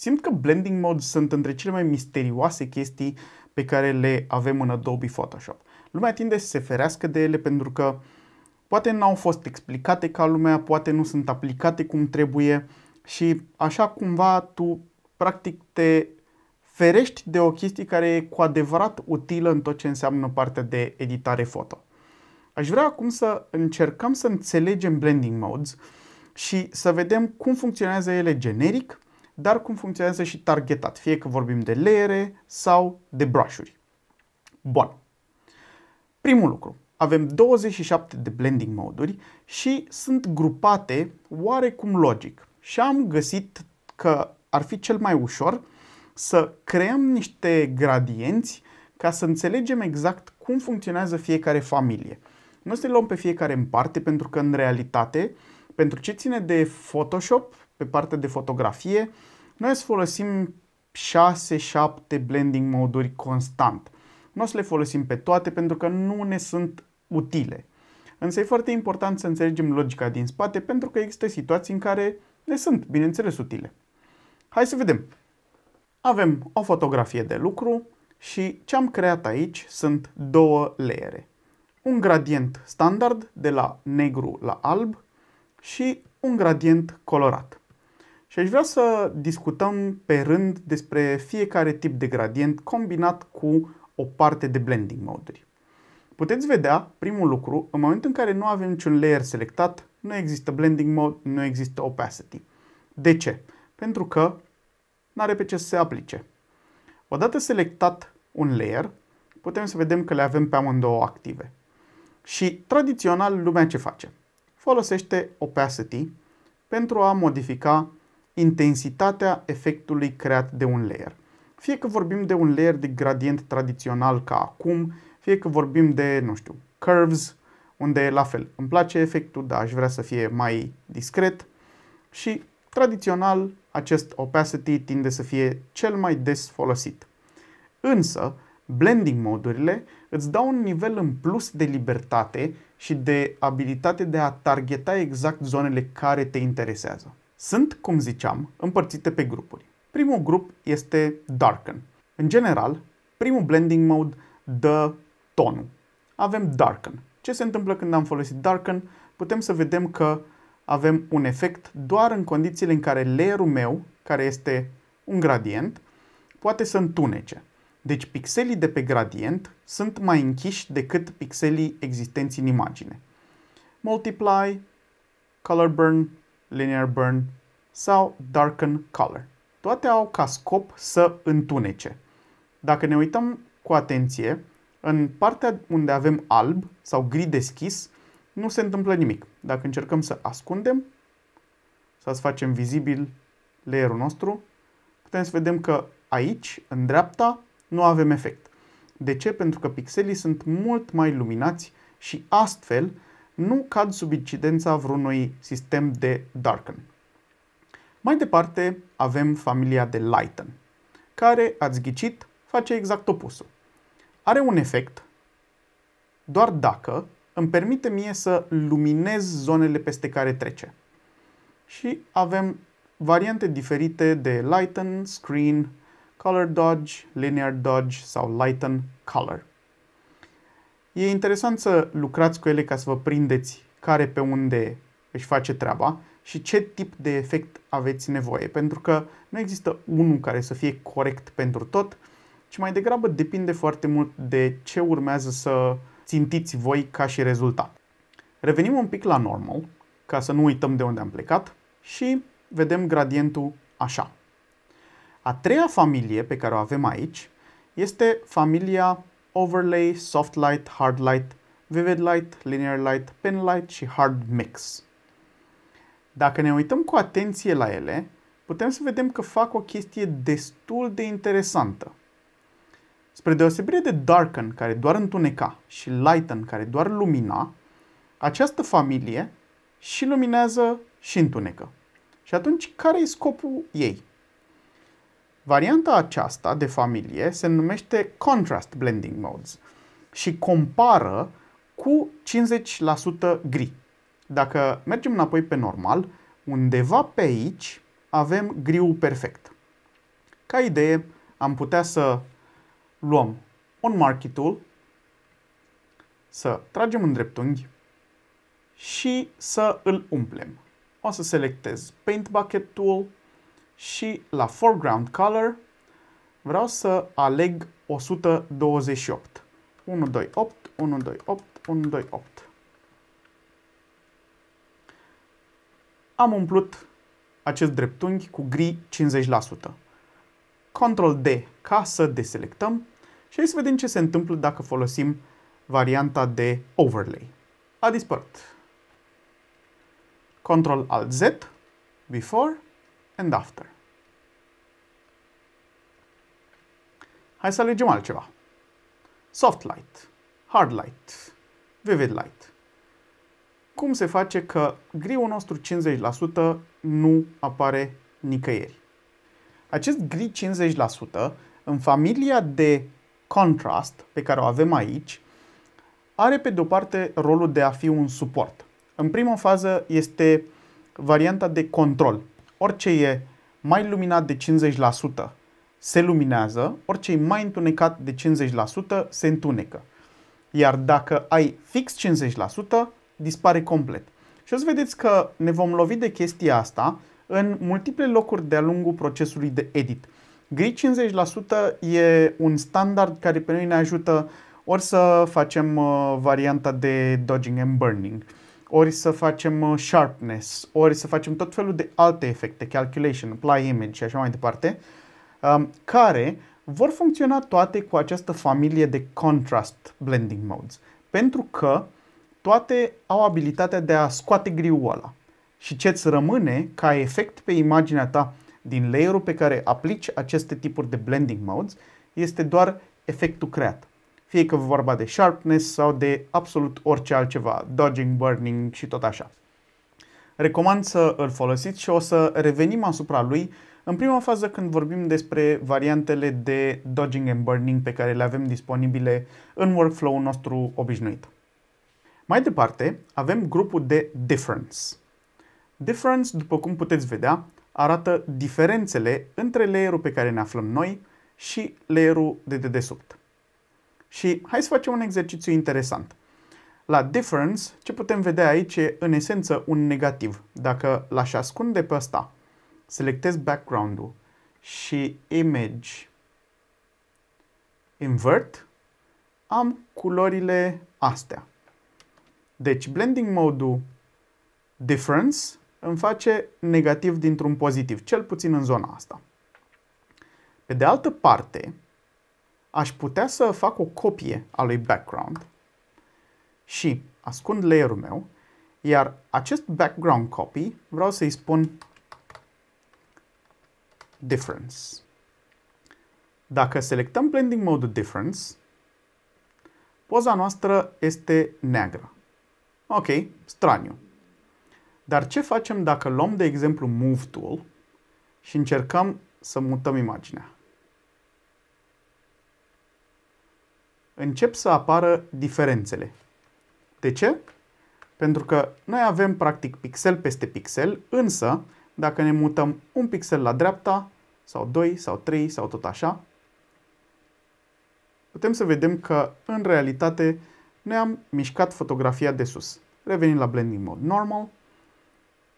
Simt că blending modes sunt între cele mai misterioase chestii pe care le avem în Adobe Photoshop. Lumea tinde să se ferească de ele pentru că poate n-au fost explicate ca lumea, poate nu sunt aplicate cum trebuie și așa cumva tu practic te ferești de o chestie care e cu adevărat utilă în tot ce înseamnă partea de editare foto. Aș vrea acum să încercăm să înțelegem blending modes și să vedem cum funcționează ele generic, dar cum funcționează și targetat, fie că vorbim de layere sau de brush-uri. Bun. Primul lucru, avem 27 de blending moduri și sunt grupate oarecum logic. Și am găsit că ar fi cel mai ușor să creăm niște gradienți ca să înțelegem exact cum funcționează fiecare familie. Nu să le luăm pe fiecare în parte, pentru că în realitate, pentru ce ține de Photoshop, pe partea de fotografie, noi să folosim 6-7 blending moduri constant. Nu o să le folosim pe toate pentru că nu ne sunt utile. Însă e foarte important să înțelegem logica din spate pentru că există situații în care ne sunt, bineînțeles, utile. Hai să vedem. Avem o fotografie de lucru și ce am creat aici sunt două leere. Un gradient standard de la negru la alb și un gradient colorat. Și aș vrea să discutăm pe rând despre fiecare tip de gradient combinat cu o parte de blending moduri. Puteți vedea, primul lucru, în momentul în care nu avem niciun layer selectat, nu există blending mode, nu există opacity. De ce? Pentru că nu are pe ce să se aplice. Odată selectat un layer, putem să vedem că le avem pe amândouă active. Și tradițional lumea ce face? Folosește opacity pentru a modifica intensitatea efectului creat de un layer. Fie că vorbim de un layer de gradient tradițional ca acum, fie că vorbim de, nu știu, curves, unde e la fel. Îmi place efectul, dar aș vrea să fie mai discret și tradițional acest opacity tinde să fie cel mai des folosit. Însă, blending modurile îți dau un nivel în plus de libertate și de abilitate de a targeta exact zonele care te interesează. Sunt, cum ziceam, împărțite pe grupuri. Primul grup este Darken. În general, primul blending mode dă tonul. Avem Darken. Ce se întâmplă când am folosit Darken? Putem să vedem că avem un efect doar în condițiile în care layerul meu, care este un gradient, poate să întunece. Deci pixelii de pe gradient sunt mai închiși decât pixelii existenți în imagine. Multiply, Color Burn, Linear Burn sau Darken Color. Toate au ca scop să întunece. Dacă ne uităm cu atenție, în partea unde avem alb sau gri deschis, nu se întâmplă nimic. Dacă încercăm să ascundem sau să facem vizibil layerul nostru, putem să vedem că aici, în dreapta, nu avem efect. De ce? Pentru că pixelii sunt mult mai luminați și astfel nu cad sub incidența vreunui sistem de darken. Mai departe avem familia de lighten, care, ați ghicit, face exact opusul. Are un efect doar dacă îmi permite mie să luminez zonele peste care trece. Și avem variante diferite de lighten, screen, color dodge, linear dodge sau lighten color. E interesant să lucrați cu ele ca să vă prindeți care pe unde își face treaba și ce tip de efect aveți nevoie, pentru că nu există unul care să fie corect pentru tot, ci mai degrabă depinde foarte mult de ce urmează să țintiți voi ca și rezultat. Revenim un pic la normal, ca să nu uităm de unde am plecat și vedem gradientul așa. A treia familie pe care o avem aici este familia Overlay, Soft Light, Hard Light, Vivid Light, Linear Light, Pen Light și Hard Mix. Dacă ne uităm cu atenție la ele, putem să vedem că fac o chestie destul de interesantă. Spre deosebire de Darken, care doar întuneca, și Lighten, care doar lumina, această familie și luminează și întunecă. Și atunci, care e scopul ei? Varianta aceasta de familie se numește Contrast Blending Modes și compară cu 50% gri. Dacă mergem înapoi pe normal, undeva pe aici avem griul perfect. Ca idee, am putea să luăm un marquee tool, să tragem în dreptunghi și să îl umplem. O să selectez Paint Bucket Tool și la Foreground Color vreau să aleg 128. 1, 2, 8, 1, 2, 8, 1, 2, 8. Am umplut acest dreptunghi cu gri 50%. Ctrl D ca să deselectăm și hai să vedem ce se întâmplă dacă folosim varianta de overlay. A dispărut. Ctrl Alt Z, before and after. Hai să alegem altceva. Soft light, hard light, vivid light. Cum se face că griul nostru 50% nu apare nicăieri? Acest gri 50% în familia de contrast pe care o avem aici are pe de o parte rolul de a fi un suport. În prima fază este varianta de control. Orice e mai luminat de 50% se luminează, orice e mai întunecat de 50% se întunecă. Iar dacă ai fix 50%, dispare complet. Și o să vedeți că ne vom lovi de chestia asta în multiple locuri de-a lungul procesului de edit. Gri 50% e un standard care pe noi ne ajută ori să facem uh, varianta de dodging and burning, ori să facem uh, sharpness, ori să facem tot felul de alte efecte, calculation, apply image și așa mai departe, um, care vor funcționa toate cu această familie de contrast blending modes. Pentru că toate au abilitatea de a scoate griul ăla. Și ce îți rămâne ca efect pe imaginea ta din layerul pe care aplici aceste tipuri de blending modes este doar efectul creat. Fie că vorba de sharpness sau de absolut orice altceva, dodging, burning și tot așa. Recomand să îl folosiți și o să revenim asupra lui în prima fază când vorbim despre variantele de dodging and burning pe care le avem disponibile în workflow-ul nostru obișnuit. Mai departe, avem grupul de difference. Difference, după cum puteți vedea, arată diferențele între layerul pe care ne aflăm noi și layerul de dedesubt. Și hai să facem un exercițiu interesant. La difference, ce putem vedea aici e în esență un negativ. Dacă l-aș ascunde pe ăsta, selectez background-ul și image invert, am culorile astea. Deci blending mode-ul difference îmi face negativ dintr-un pozitiv, cel puțin în zona asta. Pe de altă parte, aș putea să fac o copie a lui background și ascund layerul meu, iar acest background copy vreau să-i spun difference. Dacă selectăm blending mode difference, poza noastră este neagră. Ok, straniu. Dar ce facem dacă luăm, de exemplu, Move Tool și încercăm să mutăm imaginea? Încep să apară diferențele. De ce? Pentru că noi avem practic pixel peste pixel, însă dacă ne mutăm un pixel la dreapta, sau 2, sau 3, sau tot așa, putem să vedem că în realitate noi am mișcat fotografia de sus. Revenim la blending mode normal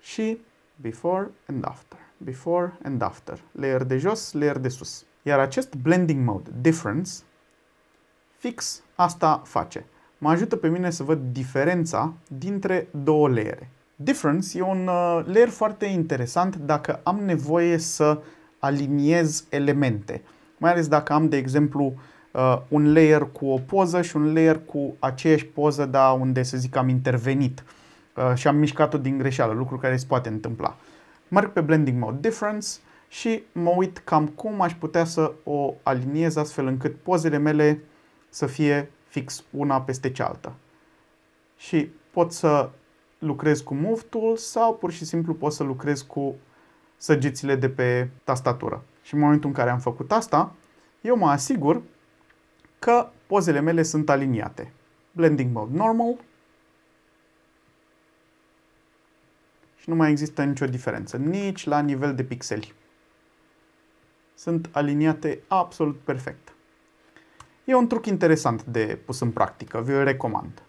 și before and after, before and after, layer de jos, layer de sus. Iar acest blending mode difference fix asta face. Mă ajută pe mine să văd diferența dintre două layere. Difference e un uh, layer foarte interesant dacă am nevoie să aliniez elemente. Mai ales dacă am, de exemplu, uh, un layer cu o poză și un layer cu aceeași poză, dar unde, să zic, am intervenit uh, și am mișcat-o din greșeală, lucru care se poate întâmpla. Merg pe Blending Mode Difference și mă uit cam cum aș putea să o aliniez astfel încât pozele mele să fie fix una peste cealaltă. Și pot să lucrez cu Move Tool sau pur și simplu pot să lucrez cu săgețile de pe tastatură. Și în momentul în care am făcut asta, eu mă asigur că pozele mele sunt aliniate. Blending Mode Normal și nu mai există nicio diferență, nici la nivel de pixeli. sunt aliniate absolut perfect. E un truc interesant de pus în practică, vi-l recomand.